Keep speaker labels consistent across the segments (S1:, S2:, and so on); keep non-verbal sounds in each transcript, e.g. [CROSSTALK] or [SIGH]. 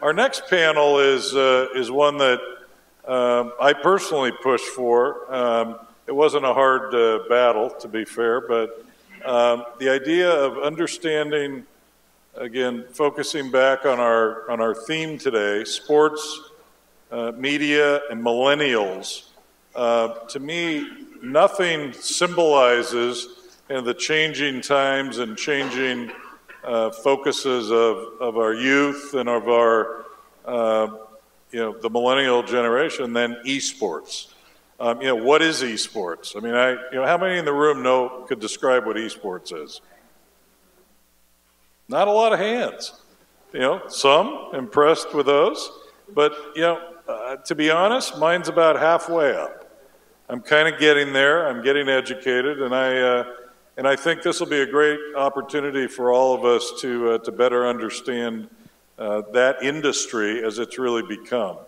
S1: our next panel is, uh, is one that um, I personally pushed for. Um, it wasn't a hard uh, battle, to be fair, but um, the idea of understanding, again, focusing back on our, on our theme today, sports, uh, media, and millennials, uh, to me, nothing symbolizes you know, the changing times and changing uh, focuses of, of our youth and of our uh, you know, the millennial generation than esports. Um, you know, what is esports? I mean, I, you know, how many in the room know, could describe what esports is? Not a lot of hands. You know, some impressed with those, but, you know, uh, to be honest, mine's about halfway up. I'm kind of getting there. I'm getting educated, and I, uh, and I think this will be a great opportunity for all of us to, uh, to better understand uh, that industry as it's really become.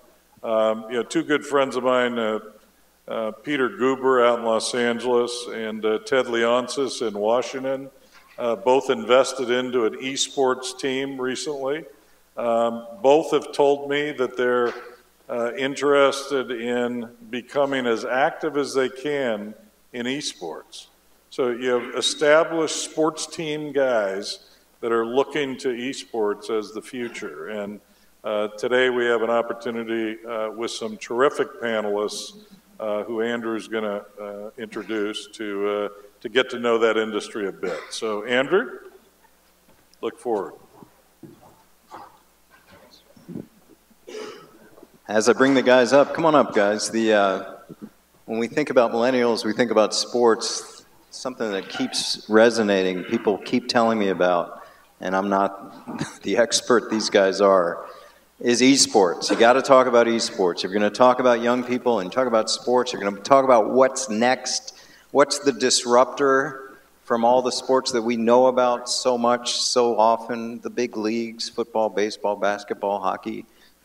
S1: Um, you know, two good friends of mine, uh, uh, Peter Guber out in Los Angeles and uh, Ted Leonsis in Washington, uh, both invested into an esports team recently. Um, both have told me that they're interested in becoming as active as they can in esports. So you have established sports team guys that are looking to esports as the future. And uh, today we have an opportunity uh, with some terrific panelists uh, who Andrew is going to uh, introduce to, uh, to get to know that industry a bit. So, Andrew, look forward.
S2: As I bring the guys up, come on up, guys. The, uh, when we think about millennials, we think about sports, something that keeps resonating, people keep telling me about and I'm not [LAUGHS] the expert these guys are, is esports. You got to talk about esports. If you're going to talk about young people and talk about sports, you're going to talk about what's next, what's the disruptor from all the sports that we know about so much, so often, the big leagues, football, baseball, basketball, hockey,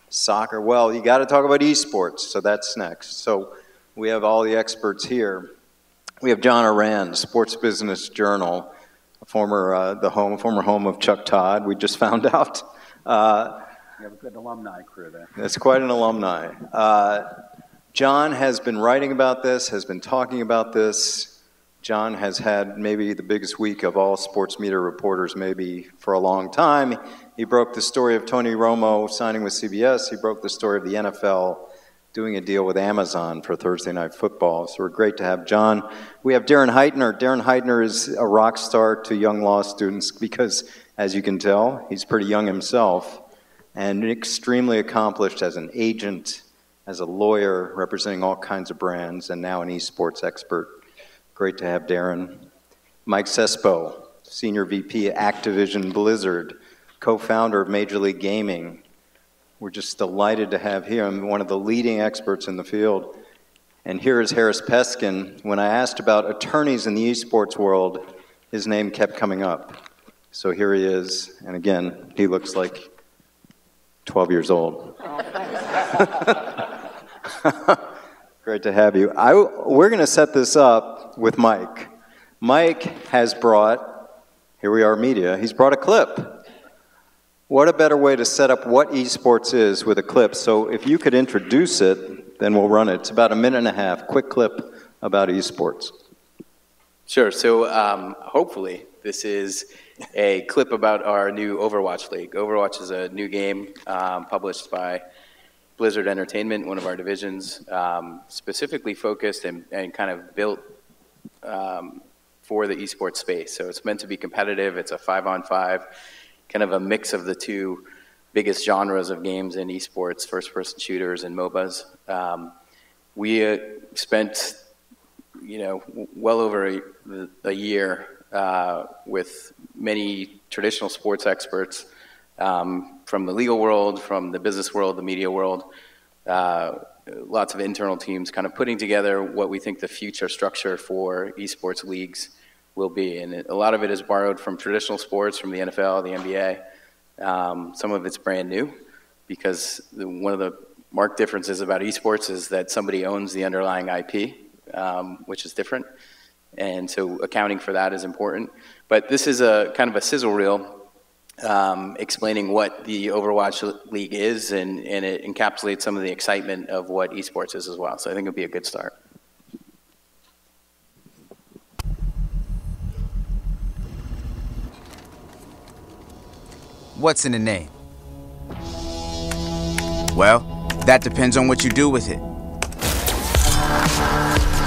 S2: soccer. Well, you got to talk about esports, so that's next. So we have all the experts here. We have John Ourand, Sports Business Journal former uh, the home former home of Chuck Todd. We just [LAUGHS] found out.
S3: Uh, you have a good alumni crew there.
S2: That's quite an alumni. Uh, John has been writing about this, has been talking about this. John has had maybe the biggest week of all sports media reporters, maybe for a long time. He broke the story of Tony Romo signing with CBS. He broke the story of the NFL doing a deal with Amazon for Thursday Night Football. So we're great to have John. We have Darren Heitner. Darren Heitner is a rock star to young law students because, as you can tell, he's pretty young himself and extremely accomplished as an agent, as a lawyer representing all kinds of brands, and now an esports expert. Great to have Darren. Mike Sepso, Senior VP at Activision Blizzard, co founder of Major League Gaming, we're just delighted to have him, one of the leading experts in the field. And here is Harris Peskin. When I asked about attorneys in the esports world, his name kept coming up. So here he is. And again, he looks like 12 years old. [LAUGHS] Great to have you. I, we're going to set this up with Mike. Mike has brought, here we are, media, he's brought a clip what a better way to set up what esports is with a clip. So if you could introduce it, then we'll run it. It's about a minute and a half, quick clip about esports.
S4: Sure. So um, hopefully this is a clip about our new Overwatch League. Overwatch is a new game um, published by Blizzard Entertainment, one of our divisions, um, specifically focused and, and, kind of built um, for the esports space. So it's meant to be competitive. It's a five on five kind of a mix of the two biggest genres of games in esports, first-person shooters and MOBAs. Um, we uh, spent, you know, well over a, a year uh, with many traditional sports experts um, from the legal world, from the business world, the media world, uh, lots of internal teams kind of putting together what we think the future structure for esports leagues will be. And it, a lot of it is borrowed from traditional sports, from the NFL, the NBA. Um, some of it's brand new because the, one of the marked differences about esports is that somebody owns the underlying IP, um, which is different. And so accounting for that is important. But this is a kind of a sizzle reel um, explaining what the Overwatch League is, and, and it encapsulates some of the excitement of what esports is as well. So I think it'll be a good start.
S5: What's in the name? Well, that depends on what you do with it.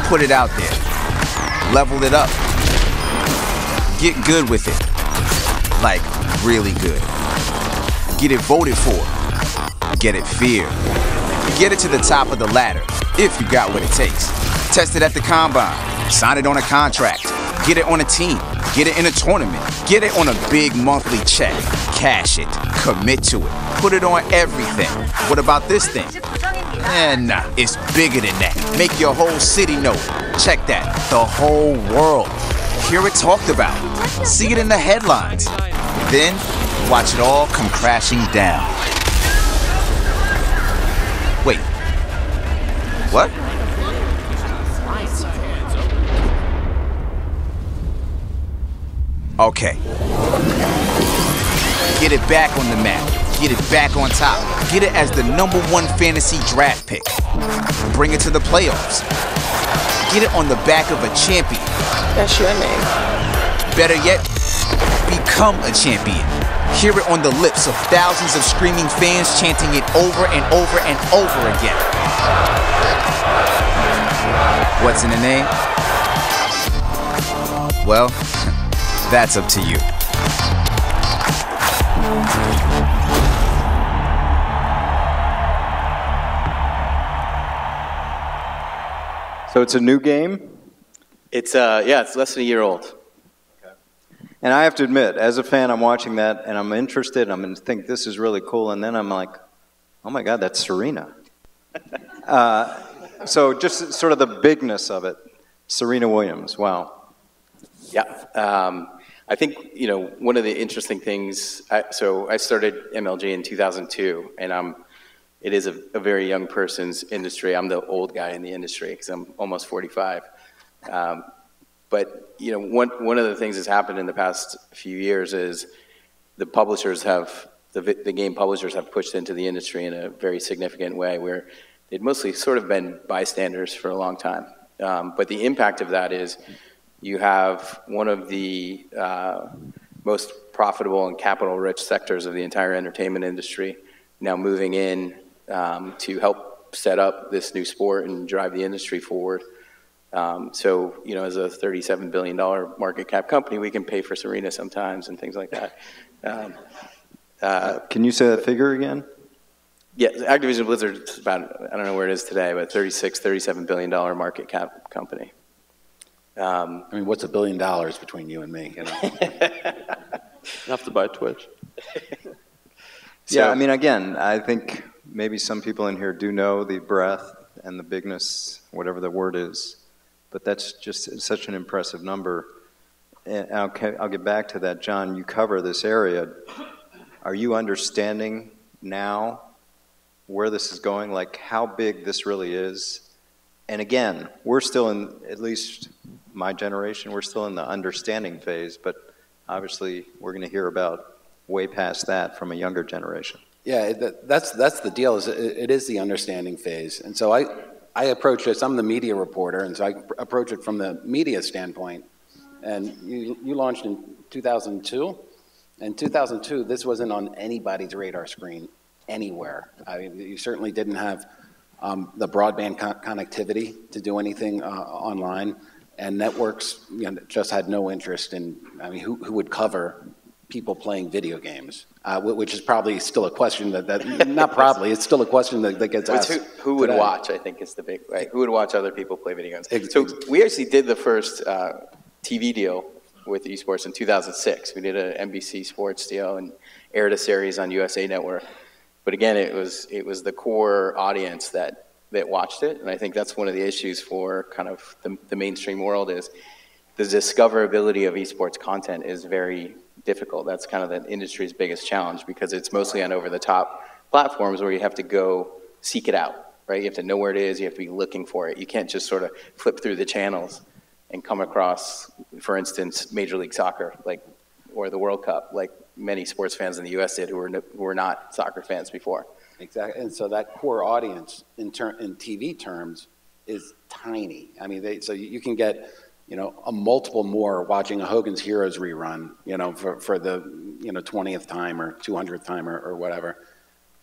S5: Put it out there. Level it up. Get good with it. Like, really good. Get it voted for. Get it feared. Get it to the top of the ladder, if you got what it takes. Test it at the combine. Sign it on a contract. Get it on a team. Get it in a tournament. Get it on a big monthly check. Cash it. Commit to it. Put it on everything. What about this thing? Eh, nah, it's bigger than that. Make your whole city know. Check that. The whole world. Hear it talked about. See it in the headlines. Then, watch it all come crashing down. Wait. What? Okay. Get it back on the map. Get it back on top. Get it as the number one fantasy draft pick. Bring it to the playoffs. Get it on the back of a champion.
S6: That's your name.
S5: Better yet, become a champion. Hear it on the lips of thousands of screaming fans chanting it over and over and over again. What's in the name? Well, [LAUGHS] that's up to you.
S2: So it's a new game,
S4: It's uh, yeah, it's less than a year old.
S2: and I have to admit, as a fan, I'm watching that and I'm interested. I'm going to think this is really cool, and then I'm like, oh my God, that's Serena. [LAUGHS] uh, so just sort of the bigness of it, Serena Williams. Wow.
S4: Yeah. Um, I think, you know, one of the interesting things, I, so I started MLG in 2002, and I'm, it is a, a very young person's industry. I'm the old guy in the industry because I'm almost 45. Um, but, you know, one, one of the things that's happened in the past few years is the publishers have, the, the game publishers have pushed into the industry in a very significant way where they'd mostly sort of been bystanders for a long time. Um, but the impact of that is you have one of the uh, most profitable and capital-rich sectors of the entire entertainment industry now moving in um, to help set up this new sport and drive the industry forward. Um, so, you know, as a $37 billion market cap company, we can pay for Serena sometimes and things like that. Um, uh,
S2: Can you say that figure again?
S4: yeah, Activision Blizzard is about, I don't know where it is today, but $36, 37 billion dollar market cap company. Um,
S3: I mean, what's a billion dollars between you and me, you know? [LAUGHS]
S7: Enough to buy Twitch. [LAUGHS]
S2: yeah, I mean, again, I think maybe some people in here do know the breadth and the bigness, whatever the word is, but that's just such an impressive number. And I'll, I'll get back to that, John. You cover this area. Are you understanding now where this is going, like how big this really is? And again, we're still in, at least my generation, we're still in the understanding phase, but obviously we're going to hear about way past that from a younger generation.
S3: Yeah, that- that's, that's the deal, is it it is the understanding phase. And so I, I approach this, I'm the media reporter, and so I approach it from the media standpoint. And you, you launched in 2002? In 2002, this wasn't on anybody's radar screen anywhere. I mean, you certainly didn't have um, the broadband con- connectivity to do anything uh, online, and networks you know, just had no interest in, I mean, who, who would cover people playing video games? Uh, which is probably still a question that, that [LAUGHS] not probably, it's still a question that, that gets asked.
S4: who, who would
S3: today.
S4: watch? I think is the big right. Who would watch other people play video games?
S3: Ex-
S4: So we actually did the first uh, TV deal with esports in 2006. We did an NBC Sports deal and aired a series on USA Network. But again, it was it was the core audience that that watched it, and I think that's one of the issues for kind of the, the mainstream world is the discoverability of esports content is very difficult. That's kind of the industry's biggest challenge because it's mostly on over the top platforms where you have to go seek it out, right? You have to know where it is, you have to be looking for it. You can't just sort of flip through the channels and come across, for instance, Major League Soccer, like, or the World Cup. Like, many sports fans in the U.S. did who were, no- who were not soccer fans before.
S3: Exactly, and so that core audience in ter, in TV terms is tiny. I mean, they, so you you can get, you know, a multiple more watching a Hogan's Heroes rerun, you know, for, for the, you know, 20th time or 200th time or, or whatever.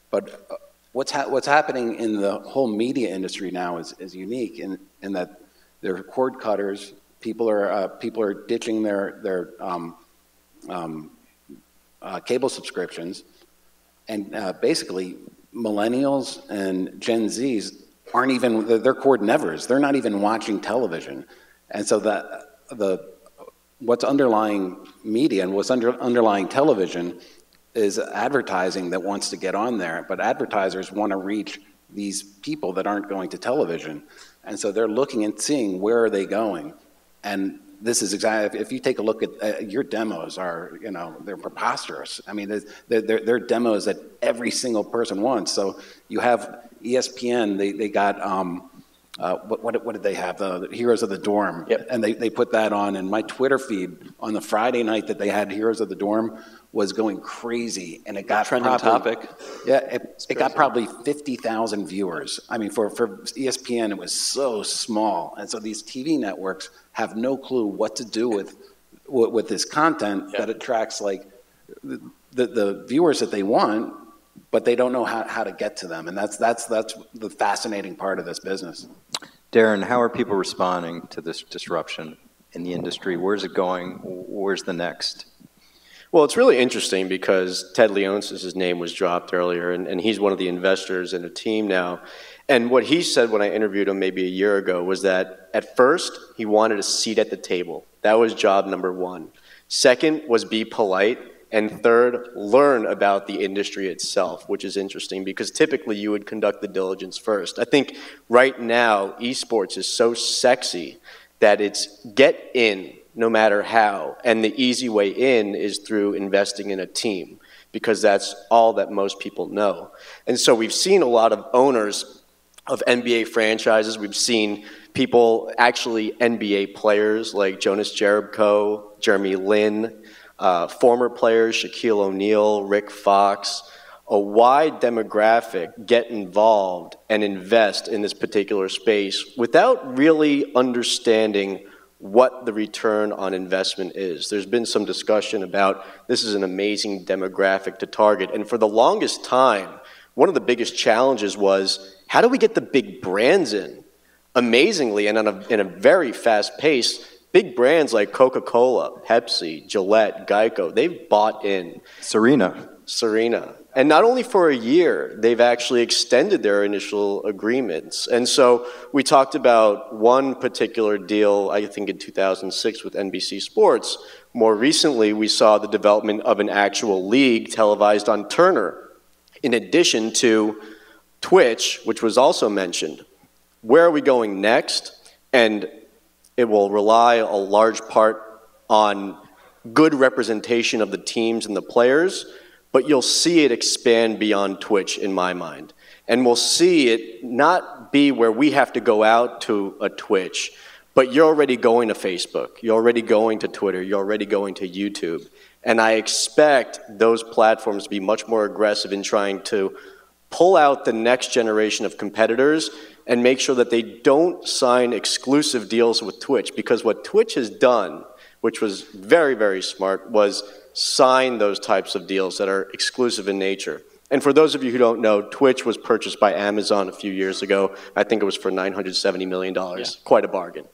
S3: But uh, what's, ha- what's happening in the whole media industry now is, is unique in, in that there are cord cutters, people are, uh, people are ditching their, their um, um, uh, cable subscriptions, and uh, basically millennials and Gen Zs aren't even they're, cord nevers. They're not even watching television, and so the the what's underlying media and what's under, underlying television is advertising that wants to get on there, but advertisers want to reach these people that aren't going to television, and so they're looking and seeing where are they going, and this is exactly if you take a look at uh, your demos are you know they're preposterous. I mean they're, they're, they're demos that every single person wants. So you have espn they, they got um, uh, what, what, what did they have? The heroes of the dorm.
S4: Yep.
S3: and they, they put that on. And my twitter feed on the friday night that they had heroes of the dorm was going crazy and it got
S7: Trending
S3: probably-
S7: topic.
S3: yeah, it, it got probably 50,000 viewers. I mean, for, for ESPN, it was so small. And so these TV networks have no clue what to do with, with, with this content that attracts like the, the, the viewers that they want, but they don't know how, how to get to them. And that's, that's, that's the fascinating part of this business.
S2: Darren, how are people responding to this disruption in the industry? Where's it going? Where's the next?
S6: Well, it's really interesting because Ted Leonsis' name was dropped earlier, and, and he's one of the investors in a team now. And what he said when I interviewed him maybe a year ago was that at first he wanted a seat at the table. That was job number one. Second was be polite. And third, learn about the industry itself, which is interesting because typically you would conduct the diligence first. I think right now, esports is so sexy that it's get in no matter how. And the easy way in is through investing in a team because that's all that most people know. And so we've seen a lot of owners of NBA franchises. We've seen people, actually NBA players like Jonas Jerebko, Jeremy Lin, uh, former players Shaquille O'Neal, Rick Fox, a wide demographic get involved and invest in this particular space without really understanding what the return on investment is. There's been some discussion about this is an amazing demographic to target. And for the longest time, one of the biggest challenges was how do we get the big brands in? Amazingly, and a, in a very fast pace, big brands like Coca Cola, Pepsi, Gillette, Geico, they've bought in.
S2: Serena.
S6: Serena. And not only for a year, they've actually extended their initial agreements. And so we talked about one particular deal, I think in 2006 with NBC Sports. More recently, we saw the development of an actual league televised on Turner, in addition to Twitch, which was also mentioned. Where are we going next? And it will rely a large part on good representation of the teams and the players, but you'll see it expand beyond Twitch in my mind. And we'll see it not be where we have to go out to a Twitch, but you're already going to Facebook, you're already going to Twitter, you're already going to YouTube. And I expect those platforms to be much more aggressive in trying to pull out the next generation of competitors and make sure that they don't sign exclusive deals with Twitch. Because what Twitch has done, which was very, very smart, was sign those types of deals that are exclusive in nature. And for those of you who don't know, Twitch was purchased by Amazon a few years ago. I think it was for $970 million. Quite a bargain.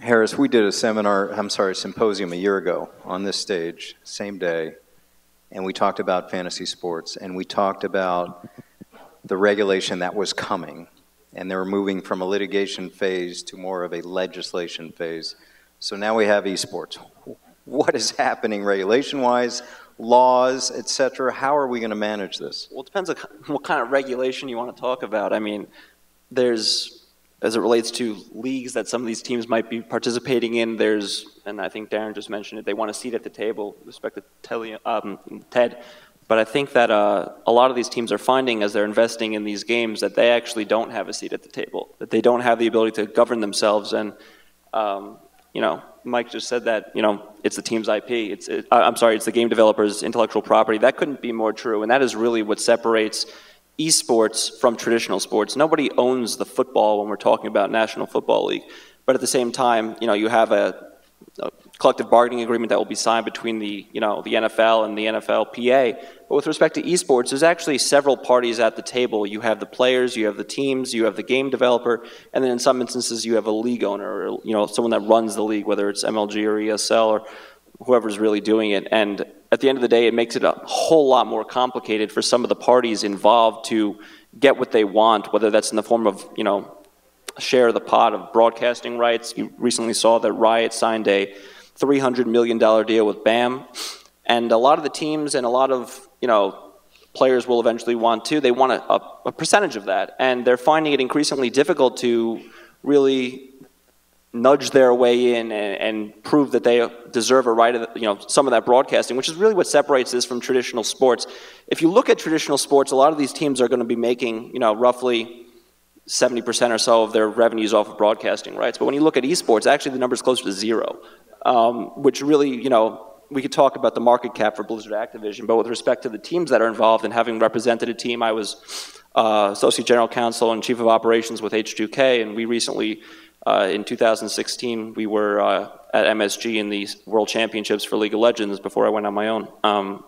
S2: Harris, we did a seminar, I'm sorry, symposium a year ago on this stage, same day, and we talked about fantasy sports, and we talked about the regulation that was coming, and they were moving from a litigation phase to more of a legislation phase. So now we have esports. What is happening regulation-wise, laws, et cetera? How are we going to manage this?
S7: Well, it depends on what kind of regulation you want to talk about. I mean, there's, as it relates to leagues that some of these teams might be participating in, there's, and I think Darren just mentioned it, they want a seat at the table, respect to um, Ted. But I think that uh, a lot of these teams are finding as they're investing in these games that they actually don't have a seat at the table, that they don't have the ability to govern themselves. And um, you know, Mike just said that, you know, it's the team's IP. It's, it, I'm sorry, it's the game developer's intellectual property. That couldn't be more true, and that is really what separates esports from traditional sports. Nobody owns the football when we're talking about National Football League, but at the same time, you know, you have a, a collective bargaining agreement that will be signed between the, you know, the NFL and the NFLPA. But with respect to esports, there's actually several parties at the table. You have the players, you have the teams, you have the game developer, and then in some instances you have a league owner, or, you know, someone that runs the league, whether it's MLG or ESL or whoever's really doing it. And at the end of the day, it makes it a whole lot more complicated for some of the parties involved to get what they want, whether that's in the form of, you know, share the pot of broadcasting rights. You recently saw that Riot signed a $300 million deal with BAM. And a lot of the teams and a lot of, you know, players will eventually want to. They want a, a, a percentage of that. And they're finding it increasingly difficult to really nudge their way in and, and, prove that they deserve a right of you know some of that broadcasting, which is really what separates this from traditional sports. If you look at traditional sports, a lot of these teams are going to be making you know roughly 70% or so of their revenues off of broadcasting rights. But when you look at esports, actually the number is closer to zero um, which really, you know, we could talk about the market cap for Blizzard Activision, but with respect to the teams that are involved and having represented a team, I was uh, Associate General Counsel and Chief of Operations with H2K, and we recently, uh, in 2016, we were uh, at MSG in the World Championships for League of Legends before I went on my own. Um,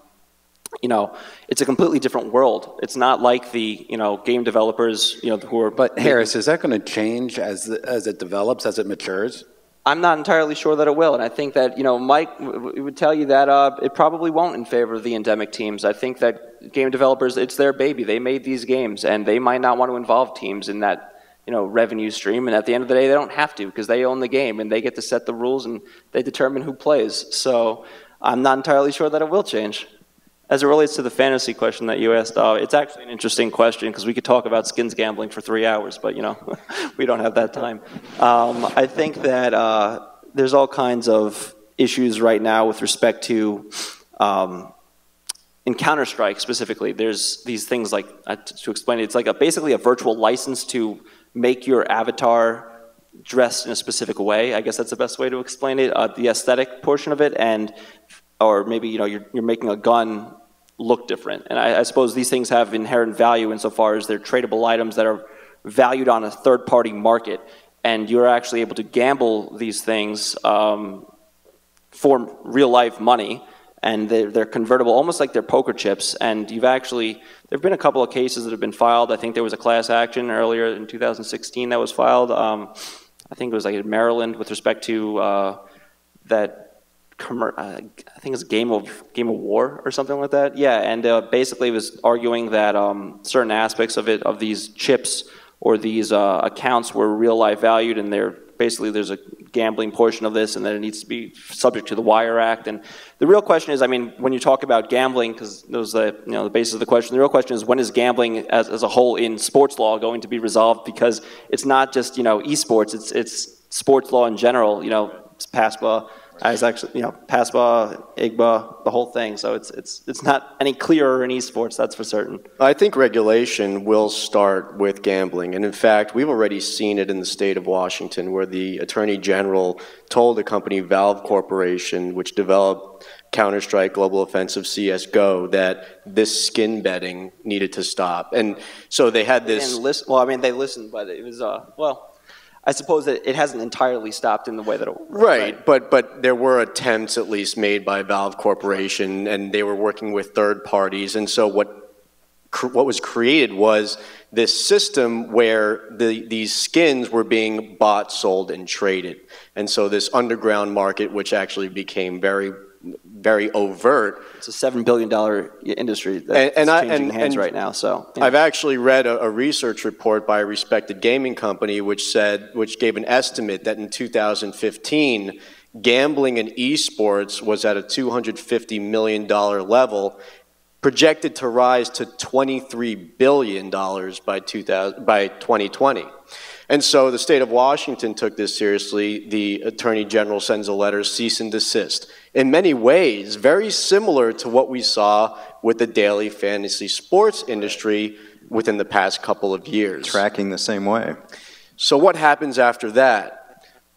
S7: you know, it's a completely different world. It's not like the, you know, game developers, you know, who are.
S3: But Harris, is that going to change as as it develops, as it matures?
S7: I'm not entirely sure that it will, and I think that you know Mike would tell you that uh, it probably won't in favor of the endemic teams. I think that game developers, it's their baby. They made these games, and they might not want to involve teams in that you know revenue stream. And at the end of the day, they don't have to because they own the game and they get to set the rules and they determine who plays. So I'm not entirely sure that it will change. As it relates to the fantasy question that you asked, uh, it's actually an interesting question because we could talk about skins gambling for three hours, but you know, [LAUGHS] we don't have that time. Um, I think that uh, there's all kinds of issues right now with respect to um, in Counter Strike specifically. There's these things like uh, to explain it. It's like a, basically a virtual license to make your avatar dressed in a specific way. I guess that's the best way to explain it. Uh, the aesthetic portion of it and or maybe you know you're, you're making a gun look different. And I, I, suppose these things have inherent value insofar as they're tradable items that are valued on a third-party market, and you're actually able to gamble these things um, for real-life money, and they're, they're, convertible, almost like they're poker chips. And you've actually there have been a couple of cases that have been filed. I think there was a class action earlier in 2016 that was filed. Um, I think it was like in Maryland with respect to uh, that uh, I think it's Game of Game of War or something like that. Yeah, and uh, basically it was arguing that um, certain aspects of it, of these chips or these uh, accounts, were real life valued, and they're basically there's a gambling portion of this, and that it needs to be subject to the Wire Act. And the real question is, I mean, when you talk about gambling, because that was the you know the basis of the question. The real question is, when is gambling as, as a whole in sports law going to be resolved? Because it's not just you know esports; it's it's sports law in general. You know, PASPA I was actually, you know, PASPA, IGBA, the whole thing. So it's, it's, it's not any clearer in esports, that's for certain.
S6: I think regulation will start with gambling. And in fact, we've already seen it in the state of Washington where the Attorney General told the company Valve Corporation, which developed Counter-Strike Global Offensive CSGO, that this skin betting needed to stop. And so they had this...
S7: Listen, well, I mean, they listened, but it was, uh, well... I suppose that it hasn't entirely stopped in the way that it
S6: right, right, but but there were attempts at least made by Valve Corporation, and they were working with third parties, and so what what was created was this system where the, these skins were being bought, sold, and traded, and so this underground market, which actually became very very overt.
S7: It's a seven billion dollar industry that's and, and changing I, and, hands and right now. So
S6: yeah. I've actually read a, a, research report by a respected gaming company which said, which gave an estimate that in 2015, gambling and esports was at a 250 million dollar level, projected to rise to 23 billion dollars by 2000 by 2020. And so the state of Washington took this seriously. The Attorney General sends a letter, cease and desist. In many ways, very similar to what we saw with the daily fantasy sports industry within the past couple of years.
S2: Tracking the same way.
S6: So what happens after that?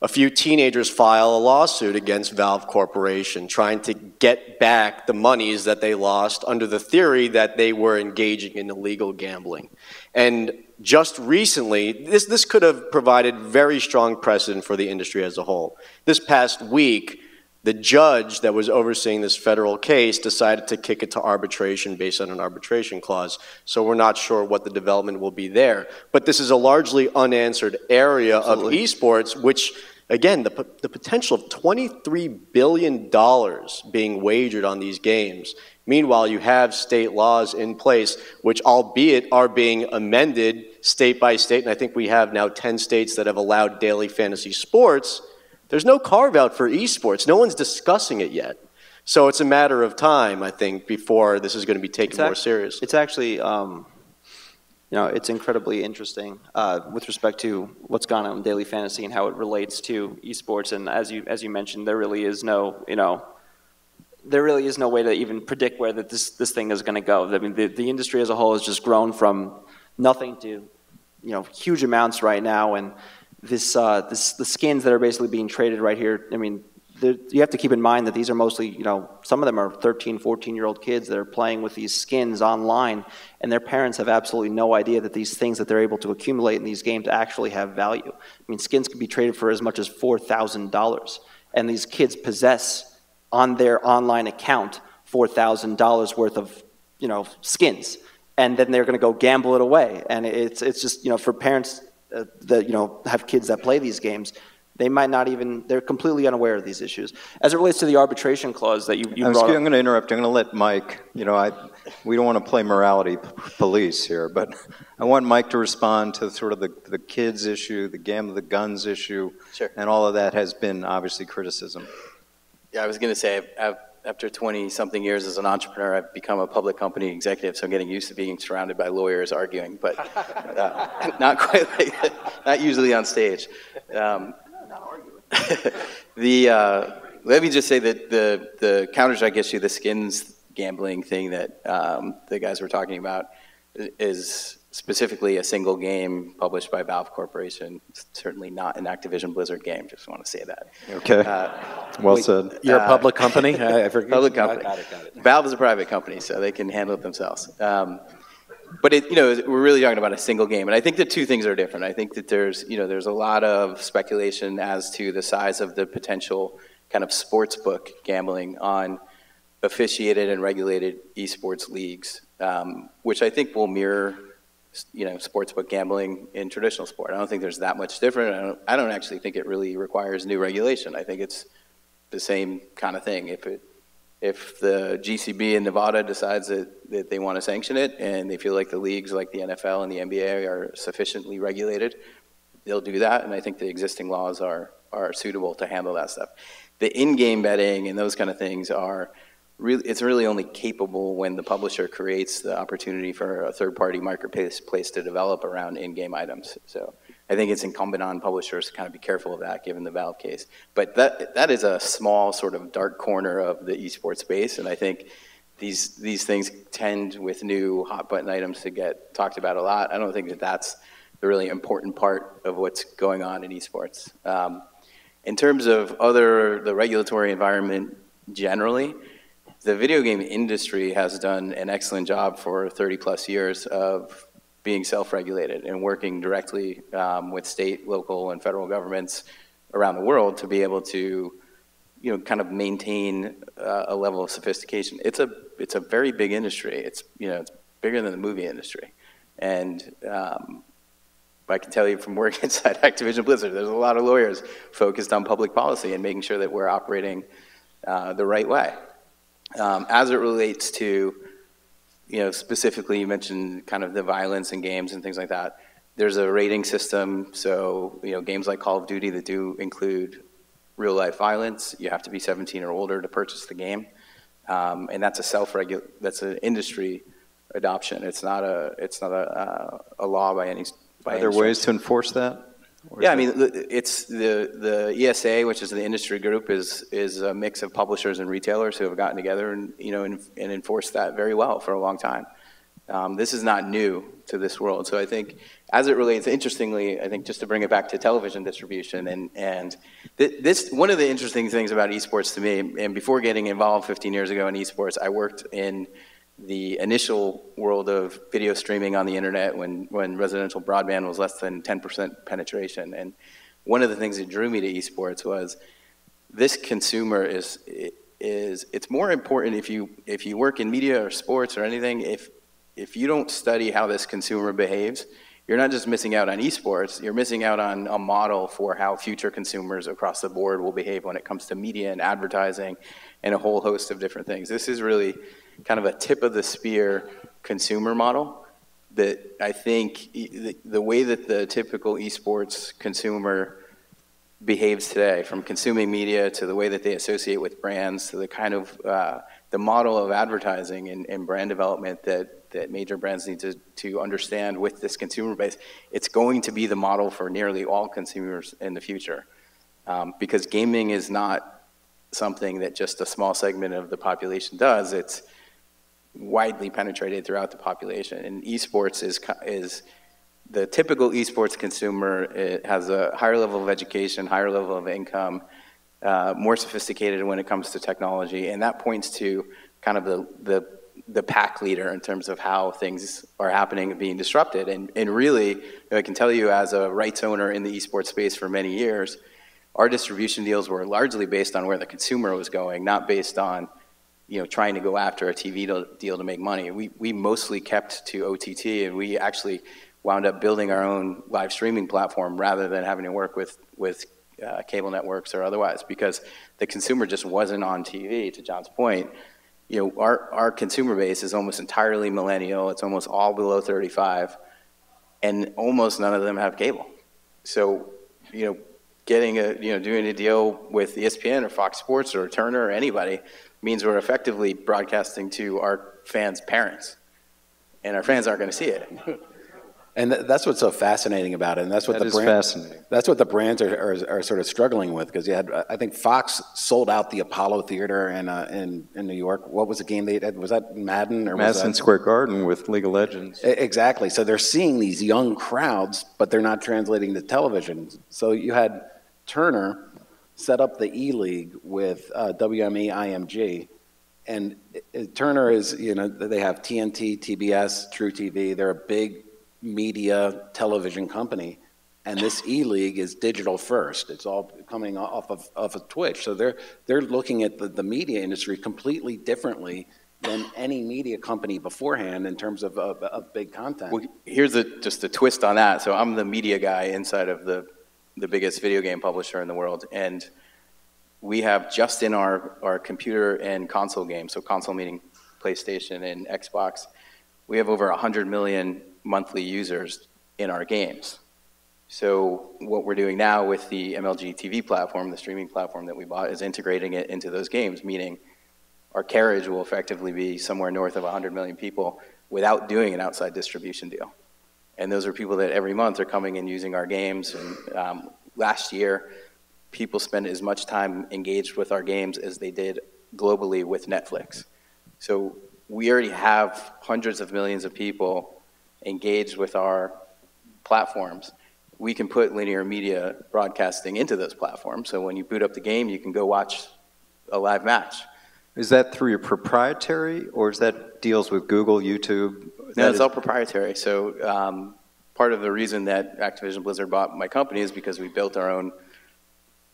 S6: A few teenagers file a lawsuit against Valve Corporation trying to get back the monies that they lost under the theory that they were engaging in illegal gambling. And just recently, this, this could have provided very strong precedent for the industry as a whole. This past week, the judge that was overseeing this federal case decided to kick it to arbitration based on an arbitration clause. So we're not sure what the development will be there. But this is a largely unanswered area Absolutely. of esports, which, again, the, the potential of $23 billion being wagered on these games. Meanwhile, you have state laws in place, which, albeit, are being amended state by state. And I think we have now 10 states that have allowed daily fantasy sports there's no carve out for esports. No one's discussing it yet. So it's a matter of time, I think, before this is going to be taken more serious.
S7: It's actually, um, you know, it's incredibly interesting uh, with respect to what's gone on in daily fantasy and how it relates to esports. And as you as you mentioned, there really is no, you know, there really is no way to even predict where that this this thing is going to go. I mean, the, the industry as a whole has just grown from nothing to, you know, huge amounts right now, and this, uh, this, the skins that are basically being traded right here, I mean, you have to keep in mind that these are mostly, you know, some of them are 13, 14 year old kids that are playing with these skins online, and their parents have absolutely no idea that these things that they're able to accumulate in these games actually have value. I mean, skins can be traded for as much as $4,000, and these kids possess on their online account $4,000 worth of, you know, skins. And then they're going to go gamble it away. And it's, it's just, you know, for parents uh, that you know have kids that play these games, they might not even they're completely unaware of these issues. As it relates to the arbitration clause that you, you
S2: I'm,
S7: brought
S2: I'm going to interrupt. I'm going to let Mike. You know, I we don't want to play morality police here, but I want Mike to respond to sort of the the kids issue, the game of the guns issue,
S4: sure.
S2: and all of that has been obviously criticism.
S4: Yeah, I was going to say I've, after 20 something years as an entrepreneur, I've become a public company executive, so I'm getting used to being surrounded by lawyers arguing, but [LAUGHS] uh, not quite like that, [LAUGHS] not usually on stage. Um, [LAUGHS] the, uh, let me just say that the, the Counter-Strike issue, the skins gambling thing that um, the guys were talking about, is specifically a single game published by Valve Corporation. It's certainly not an Activision Blizzard game. Just want to say that.
S2: Okay. Uh, well wait, said.
S3: You're uh, a public company. [LAUGHS] I, I
S4: public company. Got it, got it. Valve is a private company, so they can handle it themselves. Um, but it, you know, we're really talking about a single game, and I think the two things are different. I think that there's, you know, there's a lot of speculation as to the size of the potential kind of sports book gambling on officiated and regulated esports leagues, um, which I think will mirror you know, sportsbook gambling in traditional sport. I don't think there's that much different. I don't, I don't actually think it really requires new regulation. I think it's the same kind of thing. If it, if the GCB in Nevada decides that, that they want to sanction it and they feel like the leagues like the NFL and the NBA are sufficiently regulated, they'll do that. And I think the existing laws are, are suitable to handle that stuff. The in-game betting and those kind of things are really, it's really only capable when the publisher creates the opportunity for a third-party marketplace place to develop around in-game items. So I think it's incumbent on publishers to kind of be careful of that, given the Valve case. But that that is a small sort of dark corner of the esports space, and I think these these things tend with new hot button items to get talked about a lot. I don't think that that's the really important part of what's going on in esports. Um, in terms of other the regulatory environment generally, the video game industry has done an excellent job for 30 plus years of being self-regulated and working directly um, with state, local, and federal governments around the world to be able to, you know, kind of maintain uh, a level of sophistication. It's a it's a very big industry. It's you know it's bigger than the movie industry, and um, I can tell you from working [LAUGHS] inside Activision Blizzard, there's a lot of lawyers focused on public policy and making sure that we're operating uh, the right way. Um, as it relates to, you know, specifically you mentioned kind of the violence in games and things like that. There's a rating system, so you know, games like Call of Duty that do include real life violence, you have to be 17 or older to purchase the game, um, and that's a self regul that's an industry adoption. It's not a it's not a, uh, a law by any. By
S2: Are there ways to enforce that?
S4: Yeah, I mean, it's the, the ESA, which is the industry group, is, is a mix of publishers and retailers who have gotten together and, you know, and, and enforced that very well for a long time. Um, this is not new to this world. So I think, as it relates, interestingly, I think just to bring it back to television distribution, and and th- this one of the interesting things about esports to me, and before getting involved 15 years ago in esports, I worked in the initial world of video streaming on the internet when when residential broadband was less than 10% penetration, and one of the things that drew me to esports was this consumer is is it's more important if you if you work in media or sports or anything if if you don't study how this consumer behaves, you're not just missing out on esports, you're missing out on a model for how future consumers across the board will behave when it comes to media and advertising and a whole host of different things. This is really kind of a tip of the spear consumer model that I think the, the way that the typical esports consumer behaves today, from consuming media to the way that they associate with brands to the kind of uh, the model of advertising and, and brand development that that major brands need to, to understand with this consumer base, it's going to be the model for nearly all consumers in the future. Um, because gaming is not something that just a small segment of the population does, it's widely penetrated throughout the population. And esports is, is the typical esports consumer it has a higher level of education, higher level of income, uh, more sophisticated when it comes to technology, and that points to kind of the, the the pack leader in terms of how things are happening and being disrupted. And, and really, I can tell you as a rights owner in the esports space for many years, our distribution deals were largely based on where the consumer was going, not based on you know, trying to go after a TV deal to make money. We, we mostly kept to OTT, and we actually wound up building our own live streaming platform rather than having to work with, with uh, cable networks or otherwise, because the consumer just wasn't on TV, to John's point you know, our, our consumer base is almost entirely millennial. It's almost all below 35, and almost none of them have cable. So, you know, getting a, you know, doing a deal with ESPN or Fox Sports or Turner or anybody means we're effectively broadcasting to our fans' parents, and our fans aren't going to see it.
S3: And that's what's so fascinating about it, and that's what
S2: That
S3: the
S2: is
S3: brand,
S2: fascinating.
S3: That's what the brands are, are, are sort of struggling with because you had, I think Fox sold out the Apollo Theater in, uh, in in New York. What was the game they had? Was that Madden or was
S2: Madison
S3: that?
S2: Square Garden with League of Legends.
S3: Exactly. So they're seeing these young crowds, but they're not translating to television. So you had Turner set up the E League with uh, WME IMG, and Turner is you know they have TNT, TBS, truTV. They're a big media television company. And this E League is digital first. It's all coming off of, off of Twitch. So they're, they're looking at the, the media industry completely differently than any media company beforehand in terms of, of, of big content.
S4: Well, here's a, just a twist on that. So I'm the media guy inside of the, the biggest video game publisher in the world, and we have just in our, our computer and console games, so console meaning PlayStation and Xbox, we have over 100 million monthly users in our games. So what we're doing now with the MLG TV platform, the streaming platform that we bought, is integrating it into those games, meaning our carriage will effectively be somewhere north of 100 million people without doing an outside distribution deal. And those are people that every month are coming and using our games. And um, last year, people spent as much time engaged with our games as they did globally with Netflix. So we already have hundreds of millions of people engaged with our platforms. We can put linear media broadcasting into those platforms. So when you boot up the game, you can go watch a live match.
S2: Is that through your proprietary, or is that deals with Google, YouTube?
S4: No, it's all proprietary. So um, part of the reason that Activision Blizzard bought my company is because we built our own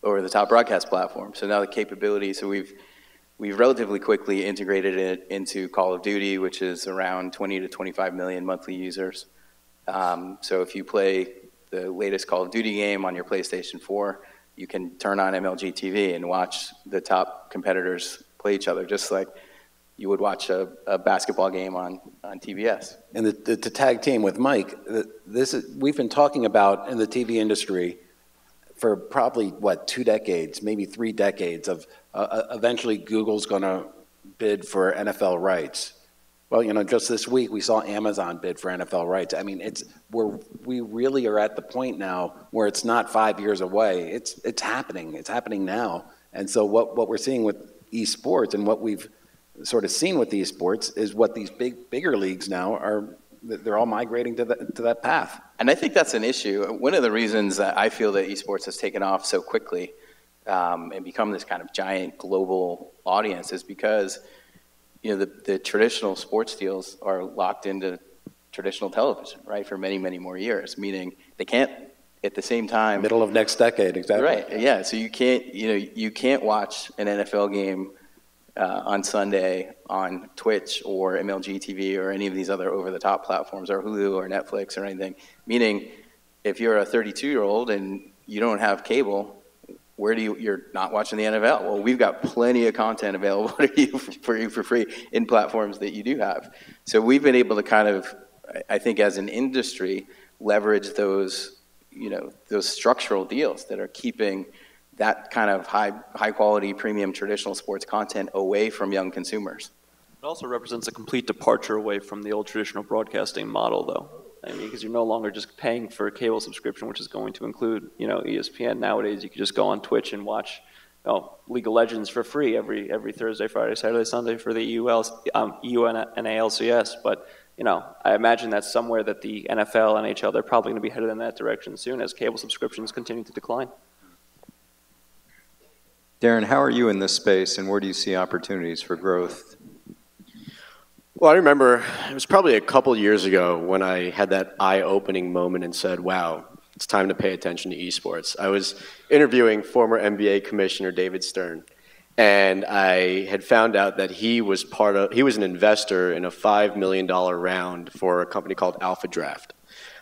S4: over-the-top broadcast platform. So now the capability, so we've we've relatively quickly integrated it into Call of Duty, which is around 20 to 25 million monthly users. Um, so if you play the latest Call of Duty game on your PlayStation 4, you can turn on MLG TV and watch the top competitors play each other, just like you would watch a, a basketball game on, on TBS.
S3: And the, the, to tag team with Mike, this is, we've been talking about in the TV industry for probably, what, two decades, maybe three decades of uh, uh, eventually Google's going to bid for NFL rights. Well, you know, just this week we saw Amazon bid for NFL rights. I mean, it's we're we really are at the point now where it's not five years away. It's it's happening. It's happening now. And so what what we're seeing with esports and what we've sort of seen with esports is what these big, bigger leagues now are, they're all migrating to, the, to that path.
S4: And I think that's an issue. One of the reasons that I feel that esports has taken off so quickly um, and become this kind of giant global audience is because you know the, the traditional sports deals are locked into traditional television, right, for many, many more years, meaning they can't at the same time.
S3: Middle of next decade, exactly.
S4: Right. Yeah. So you can't, you know, you can't watch an NFL game uh, on Sunday on Twitch or MLG TV or any of these other over-the-top platforms or Hulu or Netflix or anything. Meaning, if you're a 32-year-old and you don't have cable, where do you? You're not watching the NFL. Well, we've got plenty of content available [LAUGHS] to you for you for free in platforms that you do have. So we've been able to kind of, I think, as an industry, leverage those you know, those structural deals that are keeping that kind of high, high quality premium traditional sports content away from young consumers.
S7: It also represents a complete departure away from the old traditional broadcasting model, though. I mean, because you're no longer just paying for a cable subscription, which is going to include, you know, ESPN. Nowadays, you can just go on Twitch and watch, know, League of Legends for free every every Thursday, Friday, Saturday, Sunday for the EU, um, ALCS. But you know, I imagine that somewhere that the NFL, and NHL, they're probably going to be headed in that direction soon as cable subscriptions continue to decline.
S2: Darren, how are you in this space, and where do you see opportunities for growth?
S6: Well, I remember it was probably a couple years ago when I had that eye-opening moment and said, "Wow, it's time to pay attention to esports." I was interviewing former NBA Commissioner David Stern, and I had found out that he was part of he was an investor in a five million dollar round for a company called Alpha Draft.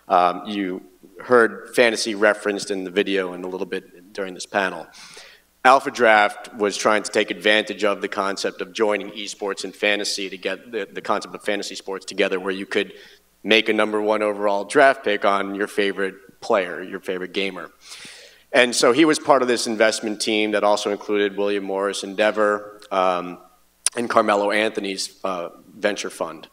S6: Um, you heard fantasy referenced in the video and a little bit during this panel. Alpha Draft was trying to take advantage of the concept of joining esports and fantasy to get the, the concept of fantasy sports together, where you could make a number one overall draft pick on your favorite player, your favorite gamer. And so he was part of this investment team that also included William Morris Endeavor um, and Carmelo Anthony's uh, venture fund.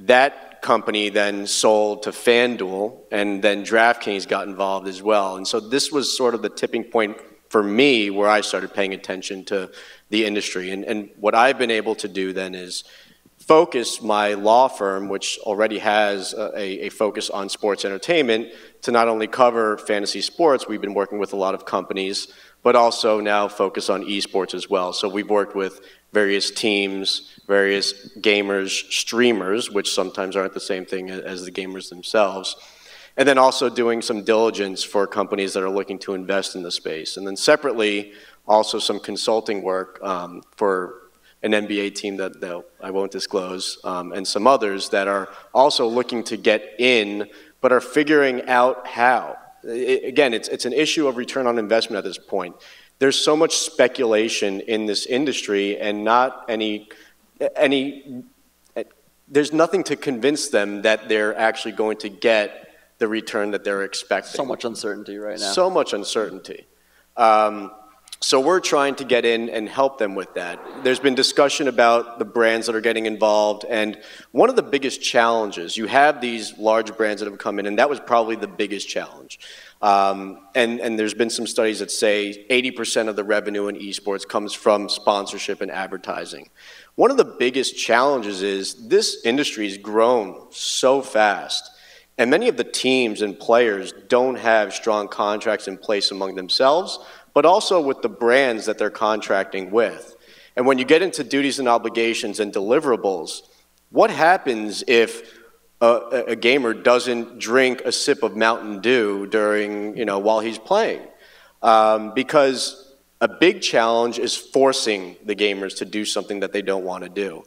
S6: That company then sold to FanDuel, and then DraftKings got involved as well. And so this was sort of the tipping point for me where I started paying attention to the industry. And, and what I've been able to do then is focus my law firm, which already has a, a, focus on sports entertainment, to not only cover fantasy sports, we've been working with a lot of companies, but also now focus on esports as well. So we've worked with various teams, various gamers, streamers, which sometimes aren't the same thing as the gamers themselves. And then also doing some diligence for companies that are looking to invest in the space. And then separately, also some consulting work um, for an NBA team that, that I won't disclose, um, and some others that are also looking to get in, but are figuring out how. It, again, it's, it's an issue of return on investment at this point. There's so much speculation in this industry and not any, any, there's nothing to convince them that they're actually going to get the return that they're expecting.
S7: So much uncertainty right now.
S6: So much uncertainty. Um, so we're trying to get in and help them with that. There's been discussion about the brands that are getting involved, and one of the biggest challenges, you have these large brands that have come in, and that was probably the biggest challenge. Um, and, and there's been some studies that say 80% of the revenue in esports comes from sponsorship and advertising. One of the biggest challenges is this industry has grown so fast, and many of the teams and players don't have strong contracts in place among themselves but also with the brands that they're contracting with. And when you get into duties and obligations and deliverables, what happens if a, a, gamer doesn't drink a sip of Mountain Dew during, you know, while he's playing? Um, because a big challenge is forcing the gamers to do something that they don't want to do.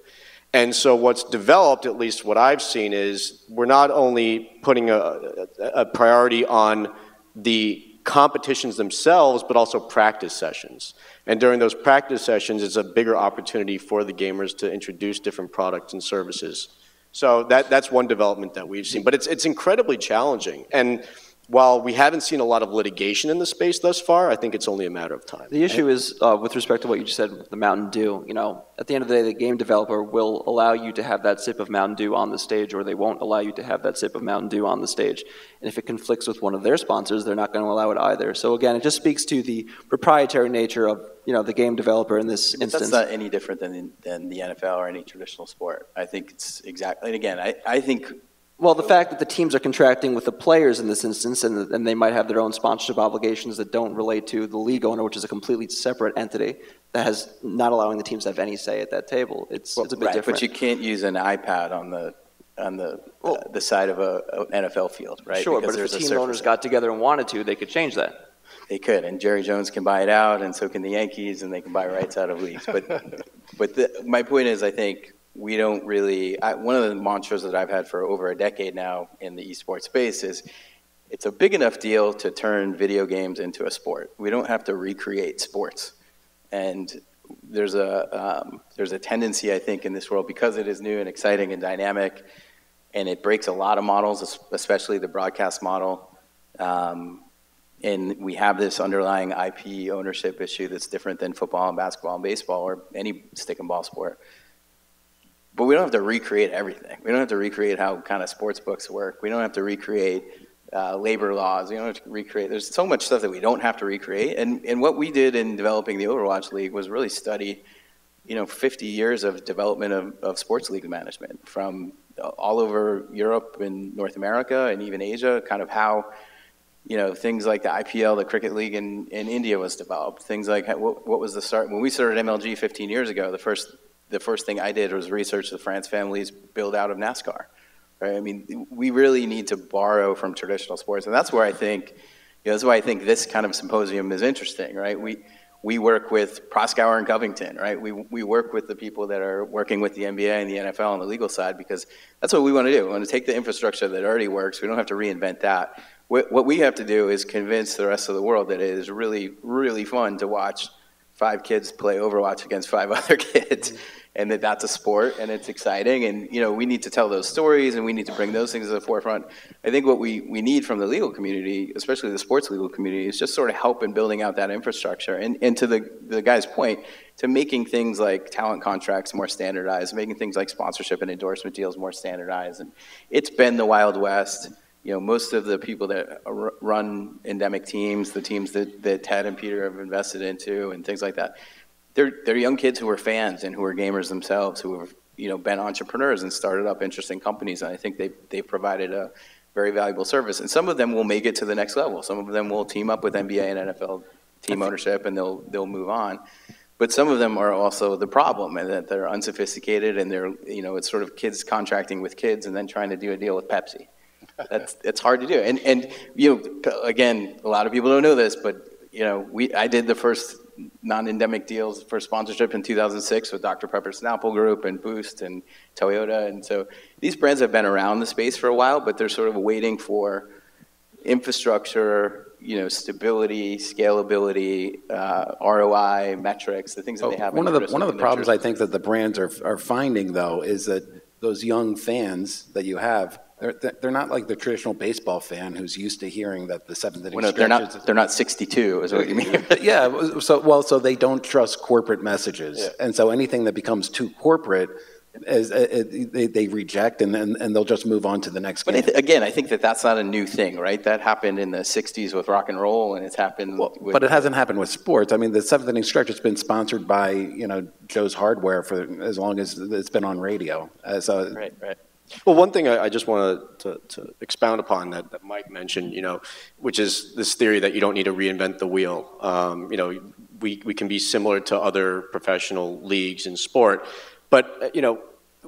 S6: And so what's developed, at least what I've seen, is we're not only putting a, a priority on the competitions themselves, but also practice sessions. And during those practice sessions, it's a bigger opportunity for the gamers to introduce different products and services. So that, that's one development that we've seen. But it's, it's incredibly challenging. And while we haven't seen a lot of litigation in the space thus far, I think it's only a matter of time.
S7: The issue is, uh, with respect to what you just said with the Mountain Dew, you know, at the end of the day, the game developer will allow you to have that sip of Mountain Dew on the stage, or they won't allow you to have that sip of Mountain Dew on the stage. And if it conflicts with one of their sponsors, they're not going to allow it either. So again, it just speaks to the proprietary nature of, you know, the game developer in this
S4: But
S7: instance.
S4: That's not any different than, than the NFL or any traditional sport. I think it's exactly, and again, I, I think
S7: Well, the fact that the teams are contracting with the players in this instance, and, and they might have their own sponsorship obligations that don't relate to the league owner, which is a completely separate entity that has not allowing the teams to have any say at that table. It's, it's a bit
S4: Right,
S7: different.
S4: But you can't use an iPad on the, on the, uh, the side of a, a NFL field, right?
S7: Sure,
S4: Because
S7: but if the team owners got together and wanted to, they could change that.
S4: They could, and Jerry Jones can buy it out, and so can the Yankees, and they can buy rights out of leagues. But, [LAUGHS] but the, my point is, I think we don't really. I, one of the mantras that I've had for over a decade now in the esports space is, it's a big enough deal to turn video games into a sport. We don't have to recreate sports, and there's a um, there's a tendency, I think, in this world because it is new and exciting and dynamic, and it breaks a lot of models, especially the broadcast model. Um, and we have this underlying IP ownership issue that's different than football and basketball and baseball or any stick and ball sport. But we don't have to recreate everything. We don't have to recreate how kind of sports books work. We don't have to recreate uh, labor laws. We don't have to recreate. There's so much stuff that we don't have to recreate. And and what we did in developing the Overwatch League was really study, you know, 50 years of development of, of sports league management from all over Europe and North America and even Asia. Kind of how you know, things like the IPL, the Cricket League in, in India was developed. Things like what, what was the start when we started MLG 15 years ago. The first the first thing I did was research the France families build out of NASCAR. Right? I mean, we really need to borrow from traditional sports, and that's where I think, you know, that's why I think this kind of symposium is interesting. Right? We we work with Proskauer and Covington, right? We, we work with the people that are working with the NBA and the NFL on the legal side because that's what we want to do. We want to take the infrastructure that already works. We don't have to reinvent that. What, what we have to do is convince the rest of the world that it is really, really fun to watch five kids play Overwatch against five [LAUGHS] other kids. And that that's a sport and it's exciting. And, you know, we need to tell those stories and we need to bring those things to the forefront. I think what we, we need from the legal community, especially the sports legal community, is just sort of help in building out that infrastructure. And, and to the, the guy's point, to making things like talent contracts more standardized, making things like sponsorship and endorsement deals more standardized. And it's been the Wild West. You know, most of the people that r- run endemic teams, the teams that, that Ted and Peter have invested into, and things like that, they're, they're young kids who are fans and who are gamers themselves, who have you know been entrepreneurs and started up interesting companies. And I think they they provided a very valuable service. And some of them will make it to the next level. Some of them will team up with NBA and NFL team ownership, and they'll they'll move on. But some of them are also the problem, and that they're unsophisticated, and they're you know it's sort of kids contracting with kids, and then trying to do a deal with Pepsi. That's it's hard to do. And and you know again, a lot of people don't know this, but you know we I did the first non-endemic deals for sponsorship in 2006 with Dr. Pepper Snapple Group and Boost and Toyota, and so these brands have been around the space for a while, but they're sort of waiting for infrastructure, you know, stability, scalability, uh, ROI, metrics, the things that they have.
S3: Oh, One of the, one of the problems I think that the brands are, are finding, though, is that those young fans that you have, they're, they're not like the traditional baseball fan who's used to hearing that the seventh inning
S4: Well, no, they're not. They're not 62, is what you mean. [LAUGHS]
S3: yeah, so well, so they don't trust corporate messages,
S4: Yeah.
S3: and so anything that becomes too corporate, is, uh, it, they, they reject, and, and and they'll just move on to the next
S4: But I th- again, I think that that's not a new thing, right? That happened in the '60s with rock and roll, and it's happened. with,
S3: But it hasn't happened with sports. I mean, the seventh inning stretch has been sponsored by you know Joe's Hardware for as long as it's been on radio. Uh, so
S4: right, right.
S6: Well, one thing I, I just want to, to expound upon that, that Mike mentioned, you know, which is this theory that you don't need to reinvent the wheel. Um, you know, we, we can be similar to other professional leagues in sport, but uh, you know,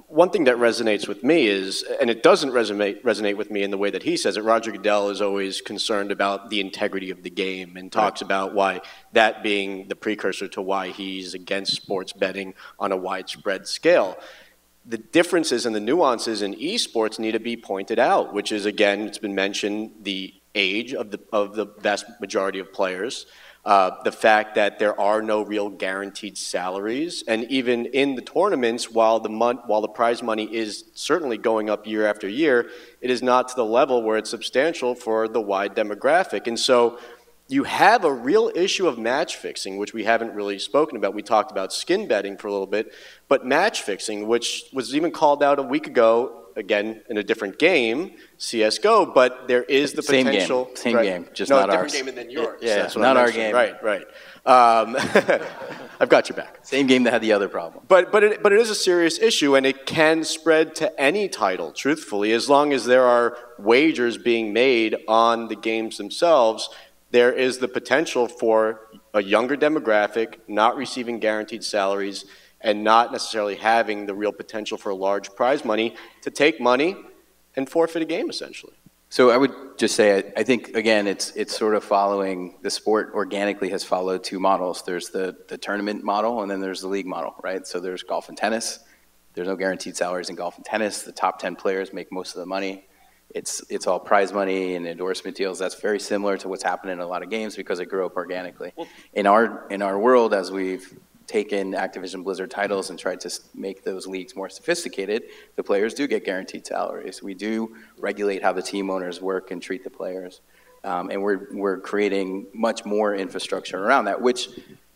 S6: one thing that resonates with me is, and it doesn't resonate resonate with me in the way that he says it. Roger Goodell is always concerned about the integrity of the game and talks about why that being the precursor to why he's against sports betting on a widespread scale the differences and the nuances in esports need to be pointed out, which is again, it's been mentioned, the age of the of the vast majority of players, uh, the fact that there are no real guaranteed salaries, and even in the tournaments, while the mon- while the prize money is certainly going up year after year, it is not to the level where it's substantial for the wide demographic, and so. You have a real issue of match fixing, which we haven't really spoken about. We talked about skin betting for a little bit, but match fixing, which was even called out a week ago, again in a different game, CS:GO, but there is the
S4: Same game. Same
S6: right.
S4: game, just
S6: no,
S4: not
S6: different
S4: ours.
S6: game than yours.
S4: Yeah,
S6: That's what
S4: not our game.
S6: Right, right. Um, [LAUGHS] I've got your back.
S4: Same game that had the other problem.
S6: But but it, but it is a serious issue, and it can spread to any title. Truthfully, as long as there are wagers being made on the games themselves, there is the potential for a younger demographic not receiving guaranteed salaries and not necessarily having the real potential for a large prize money to take money and forfeit a game essentially.
S4: So I would just say, I, I think again, it's it's sort of following the sport organically has followed two models. There's the the tournament model, and then there's the league model, right? So there's golf and tennis. There's no guaranteed salaries in golf and tennis. The top ten players make most of the money. It's it's all prize money and endorsement deals. That's very similar to what's happening in a lot of games because it grew up organically. In our in our world, as we've taken Activision Blizzard titles and tried to make those leagues more sophisticated, the players do get guaranteed salaries. We do regulate how the team owners work and treat the players. Um, and we're, we're creating much more infrastructure around that, which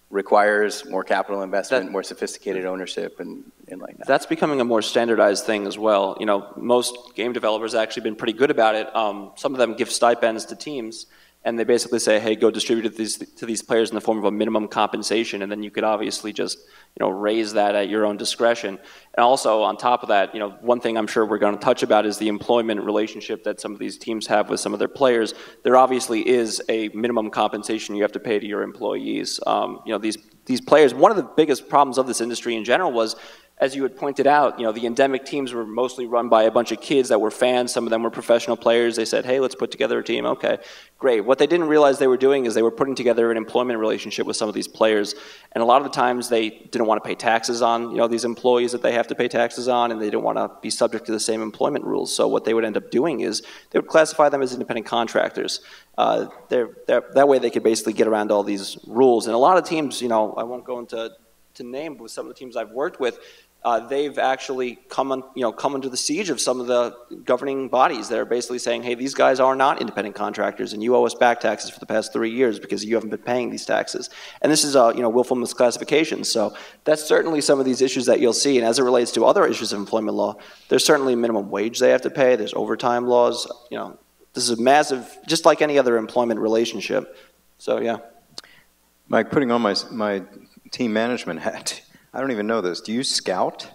S4: requires more capital investment,
S7: That-
S4: more sophisticated ownership, and, and like that.
S7: That's becoming a more standardized thing as well. You know, most game developers have actually been pretty good about it. Um, some of them give stipends to teams, and they basically say, "Hey, go distribute it these to these players in the form of a minimum compensation," and then you could obviously just you know raise that at your own discretion. And also on top of that, you know, one thing I'm sure we're going to touch about is the employment relationship that some of these teams have with some of their players. There obviously is a minimum compensation you have to pay to your employees. Um, you know, these these players. One of the biggest problems of this industry in general was as you had pointed out, you know, the endemic teams were mostly run by a bunch of kids that were fans. Some of them were professional players. They said, hey, let's put together a team. Okay, great. What they didn't realize they were doing is they were putting together an employment relationship with some of these players. And a lot of the times they didn't want to pay taxes on, you know, these employees that they have to pay taxes on, and they didn't want to be subject to the same employment rules. So what they would end up doing is they would classify them as independent contractors. Uh, they're, they're, that way they could basically get around all these rules. And a lot of teams, you know, I won't go into to name, with some of the teams I've worked with, uh, they've actually come on, you know, come under the siege of some of the governing bodies that are basically saying, hey, these guys are not independent contractors, and you owe us back taxes for the past three years because you haven't been paying these taxes. And this is, uh, you know, willful misclassification. So that's certainly some of these issues that you'll see. And as it relates to other issues of employment law, there's certainly a minimum wage they have to pay. There's overtime laws. You know, this is a massive, just like any other employment relationship. So yeah.
S2: Mike, putting on my, my team management hat, I don't even know this. Do you scout?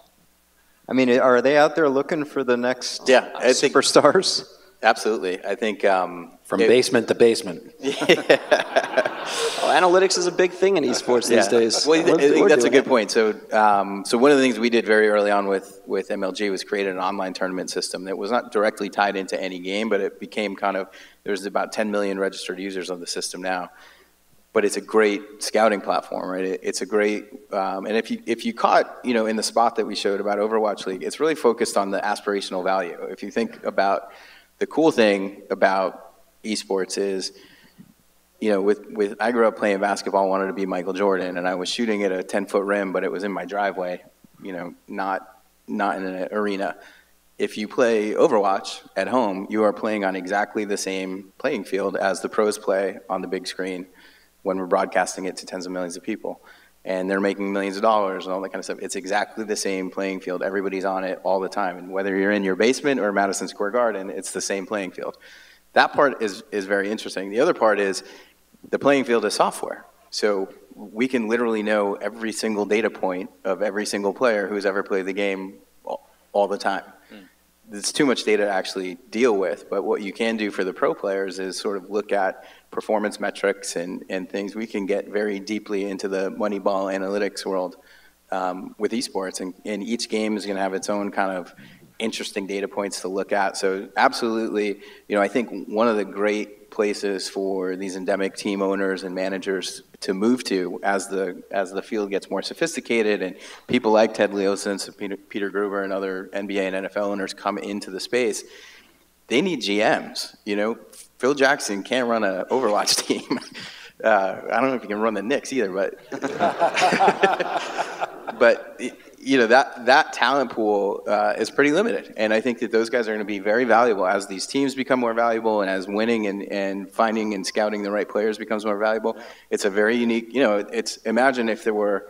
S2: I mean, are they out there looking for the next
S4: Yeah, I think-
S2: superstars?
S4: Absolutely. I think um,
S3: From
S4: it-
S3: basement to basement. [LAUGHS]
S7: Well, analytics is a big thing in esports these days.
S4: Well, I
S7: We're-
S4: think
S7: we're
S4: that's a good point. So, um, so one of the things we did very early on with with MLG was create an online tournament system that was not directly tied into any game, but it became kind of there's about 10 million registered users on the system now. But it's a great scouting platform, right? It, it's a great, um, and if you if you caught, you know, in the spot that we showed about Overwatch League, it's really focused on the aspirational value. If you think about the cool thing about esports is you know, with, with I grew up playing basketball, wanted to be Michael Jordan, and I was shooting at a 10 foot rim, but it was in my driveway, you know, not not in an arena. If you play Overwatch at home, you are playing on exactly the same playing field as the pros play on the big screen when we're broadcasting it to tens of millions of people. And they're making millions of dollars and all that kind of stuff. It's exactly the same playing field. Everybody's on it all the time. And whether you're in your basement or Madison Square Garden, it's the same playing field. That part is, is very interesting. The other part is the playing field is software. So we can literally know every single data point of every single player who's ever played the game all, all the time. Hmm. It's too much data to actually deal with, but what you can do for the pro players is sort of look at performance metrics and, and things. We can get very deeply into the Moneyball analytics world um, with esports, and, and each game is going to have its own kind of interesting data points to look at. So absolutely, you know, I think one of the great places for these endemic team owners and managers to move to as the as the field gets more sophisticated and people like Ted Leonsis and Peter, Peter Guber and other NBA and NFL owners come into the space, they need GMs. You know, Phil Jackson can't run an Overwatch [LAUGHS] team. Uh, I don't know if he can run the Knicks either, but [LAUGHS] but you know that that talent pool uh, is pretty limited, and I think that those guys are going to be very valuable as these teams become more valuable, and as winning and, and finding and scouting the right players becomes more valuable. It's a very unique. You know, it's imagine if there were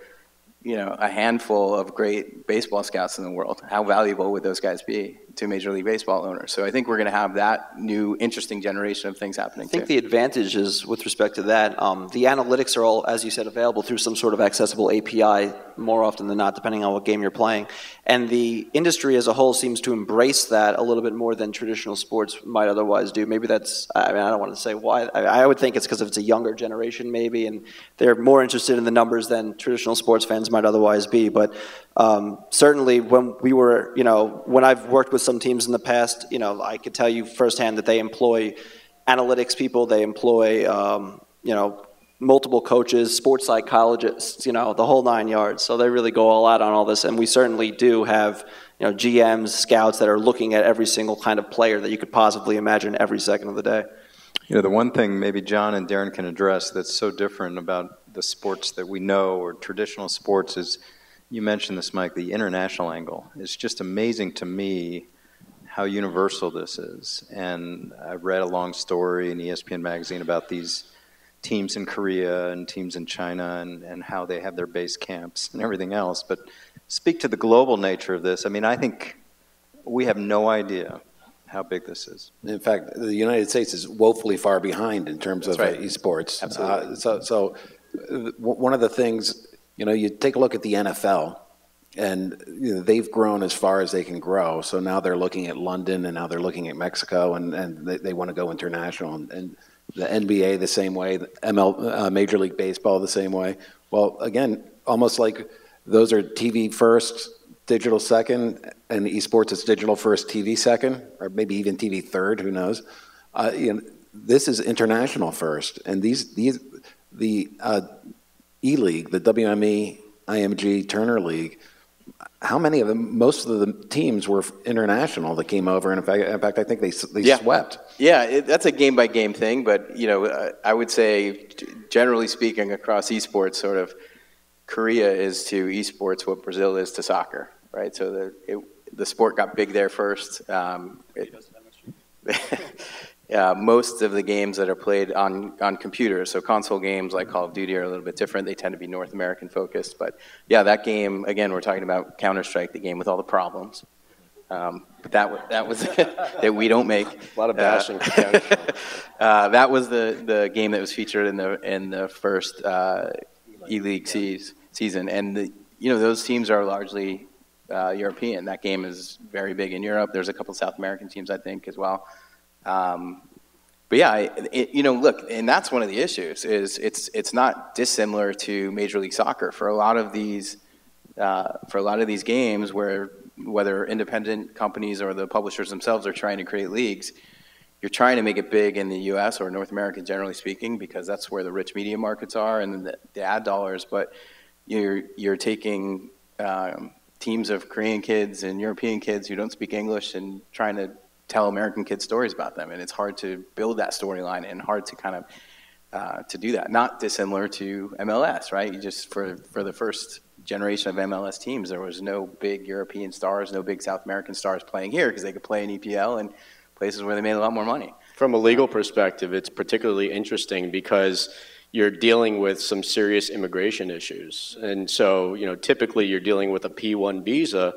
S4: you know, a handful of great baseball scouts in the world. How valuable would those guys be to Major League Baseball owners? So I think we're going to have that new, interesting generation of things happening.
S7: I think
S4: too.
S7: the advantage is with respect to that, um, the analytics are all, as you said, available through some sort of accessible API more often than not, depending on what game you're playing. And the industry as a whole seems to embrace that a little bit more than traditional sports might otherwise do. Maybe that's, I mean, I don't want to say why. I, I would think it's because it's a younger generation, maybe, and they're more interested in the numbers than traditional sports fans might otherwise be. But um, certainly when we were, you know, when I've worked with some teams in the past, you know, I could tell you firsthand that they employ analytics people, they employ, um, you know, multiple coaches, sports psychologists, you know, the whole nine yards. So they really go all out on all this. And we certainly do have, you know, GMs, scouts that are looking at every single kind of player that you could possibly imagine every second of the day.
S2: You know, the one thing maybe John and Darren can address that's so different about the sports that we know or traditional sports is you mentioned this, Mike, the international angle. It's just amazing to me how universal this is. And I read a long story in ESPN magazine about these teams in Korea and teams in China and, and how they have their base camps and everything else. But speak to the global nature of this. I mean, I think we have no idea how big this is.
S3: In fact, the United States is woefully far behind in terms
S4: That's
S3: of
S4: right.
S3: uh, esports.
S4: Absolutely.
S3: Uh, so, so uh, one of the things, you know, you take a look at the NFL, and you know, they've grown as far as they can grow. So now they're looking at London, and now they're looking at Mexico, and, and they, they want to go international. And, and the NBA the same way, the ML, uh, Major League Baseball the same way. Well, again, almost like those are TV first, digital second, and esports is digital first, TV second, or maybe even TV third. Who knows? Uh, you know, this is international first, and these these the uh, E League, the WME, IMG, Turner League. How many of them? Most of the teams were international that came over, and in fact, in fact I think they they
S4: Yeah.
S3: swept.
S4: Yeah, it, that's a game by game thing, but you know, uh, I would say, generally speaking, across esports, sort of Korea is to esports what Brazil is to soccer, right? So the it, the sport got big there first. Um, it, [LAUGHS] yeah, most of the games that are played on on computers, so console games like Call of Duty are a little bit different. They tend to be North American focused, but yeah, that game again, we're talking about Counter Strike, the game with all the problems. Um, but that was that was [LAUGHS] that we don't make.
S6: A lot of bashing Counter-Strike. [LAUGHS]
S4: uh, that was the, the game that was featured in the in the first uh, E League seas, season, and the, you know those teams are largely uh, European. That game is very big in Europe. There's a couple South American teams, I think, as well. Um, but yeah, it, you know, look, and that's one of the issues is it's it's not dissimilar to Major League Soccer for a lot of these uh, for a lot of these games where whether independent companies or the publishers themselves are trying to create leagues, you're trying to make it big in the U.S. or North America, generally speaking, because that's where the rich media markets are and the, the ad dollars. But you're you're taking um, teams of Korean kids and European kids who don't speak English and trying to tell American kids stories about them, and it's hard to build that storyline and hard to kind of uh, to do that. Not dissimilar to MLS, right? You just for for the first generation of MLS teams, there was no big European stars, no big South American stars playing here because they could play in EPL and places where they made a lot more money.
S6: From a legal perspective, it's particularly interesting because you're dealing with some serious immigration issues. And so, you know, typically you're dealing with a P1 visa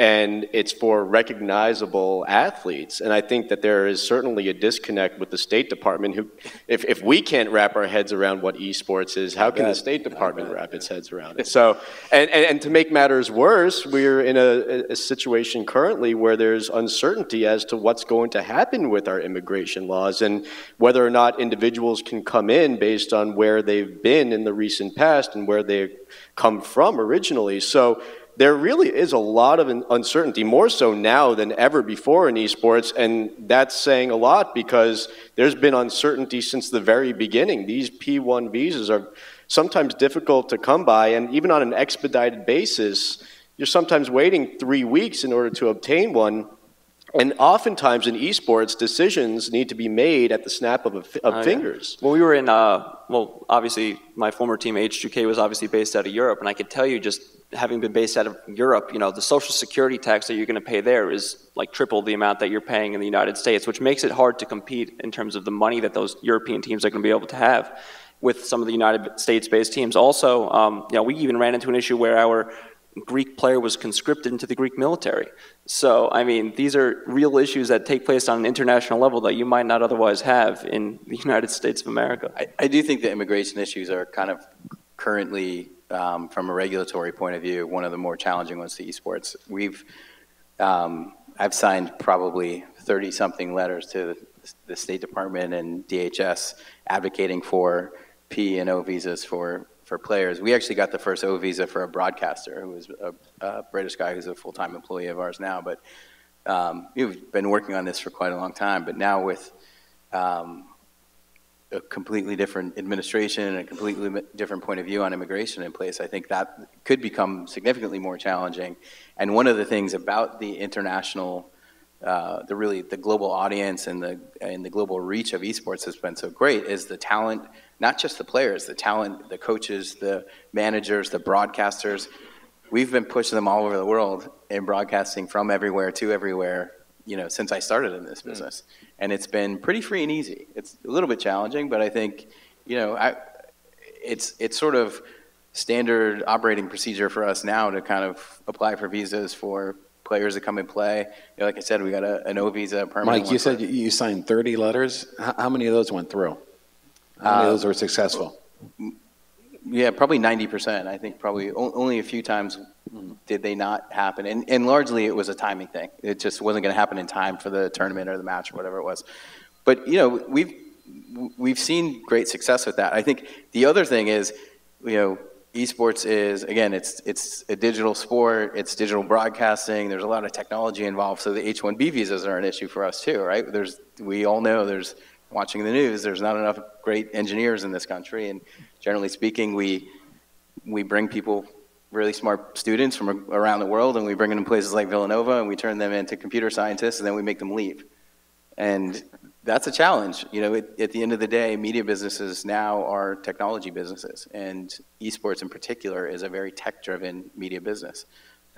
S6: and it's for recognizable athletes. And I think that there is certainly a disconnect with the State Department who if, if we can't wrap our heads around what esports is, how can the State Department wrap its heads around it? So and, and, and to make matters worse, we're in a, a situation currently where there's uncertainty as to what's going to happen with our immigration laws and whether or not individuals can come in based on where they've been in the recent past and where they've come from originally. So there really is a lot of uncertainty, more so now than ever before in esports, and that's saying a lot because there's been uncertainty since the very beginning. These P1 visas are sometimes difficult to come by, and even on an expedited basis, you're sometimes waiting three weeks in order to obtain one. And oftentimes in esports, decisions need to be made at the snap of, a, of
S7: Oh, yeah.
S6: fingers.
S7: Well, we were in, uh, well, obviously, my former team, H2K, was obviously based out of Europe, and I could tell you, just having been based out of Europe, you know, the social security tax that you're going to pay there is like triple the amount that you're paying in the United States, which makes it hard to compete in terms of the money that those European teams are going to be able to have with some of the United States-based teams. Also, um, you know, we even ran into an issue where our Greek player was conscripted into the Greek military. So, I mean, these are real issues that take place on an international level that you might not otherwise have in the [LAUGHS] United States of America.
S4: I, I do think the immigration issues are kind of currently, um, from a regulatory point of view, one of the more challenging ones to esports. We've, um, I've signed probably 30 something letters to the State Department and DHS advocating for P and O visas for, for players. We actually got the first O visa for a broadcaster who was a, a British guy who's a full time employee of ours now. But um, we've been working on this for quite a long time. But now with um, a completely different administration and a completely different point of view on immigration in place, I think that could become significantly more challenging. And one of the things about the international, uh, the really the global audience and the and the global reach of esports has been so great is the talent, not just the players, the talent, the coaches, the managers, the broadcasters. We've been pushing them all over the world in broadcasting from everywhere to everywhere, you know, since I started in this business. And it's been pretty free and easy. It's a little bit challenging, but I think, you know, I, it's, it's sort of standard operating procedure for us now to kind of apply for visas for players to come and play. You know, like I said, we got a, an O visa, permanent
S3: Mike, you said you- you signed 30 letters. How, how many of those went through? How many
S4: Uh,
S3: of those were successful?
S4: Yeah, probably 90%. I think probably o- only a few times did they not happen. And, and largely it was a timing thing. It just wasn't going to happen in time for the tournament or the match or whatever it was. But, you know, we've, we've seen great success with that. I think the other thing is, you know, esports is, again, it's, it's a digital sport, it's digital broadcasting, there's a lot of technology involved. So the H-1B visas are an issue for us too, right? There's, we all know there's, watching the news, there's not enough great engineers in this country. And generally speaking, we, we bring people, really smart students from around the world, and we bring them to places like Villanova, and we turn them into computer scientists, and then we make them leave. And that's a challenge. You know, at, at the end of the day, media businesses now are technology businesses, and esports in particular is a very tech-driven media business.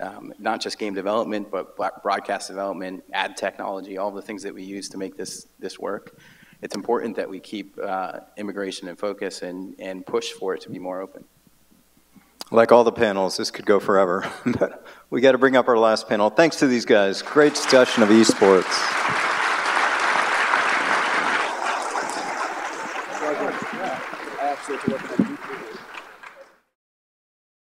S4: Um, not just game development, but broadcast development, ad technology, all the things that we use to make this this work. It's important that we keep uh, immigration in focus and, and push for it to be more open.
S2: Like all the panels, this could go forever, [LAUGHS] but we got to bring up our last panel. Thanks to these guys. Great discussion of esports.